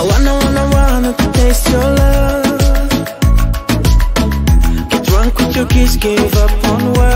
I wanna, wanna, wanna taste your love. Get drunk with your kiss, give up on words